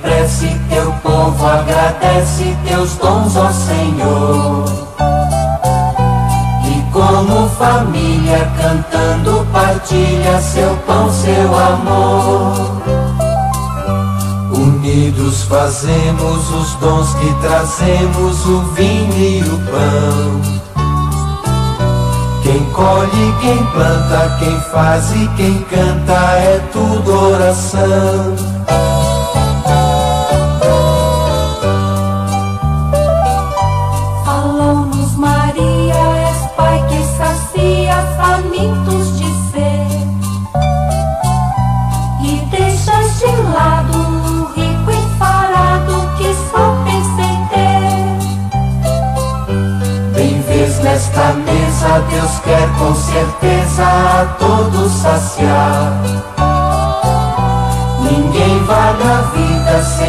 cresce, teu povo agradece teus dons, ó Senhor. E como família cantando partilha seu pão, seu amor. Unidos fazemos os dons que trazemos, o vinho e o pão. Quem colhe, quem planta, quem faz e quem canta é tudo oração. Nesta mesa, Deus quer com certeza a todos saciar. Ninguém vale a vida sem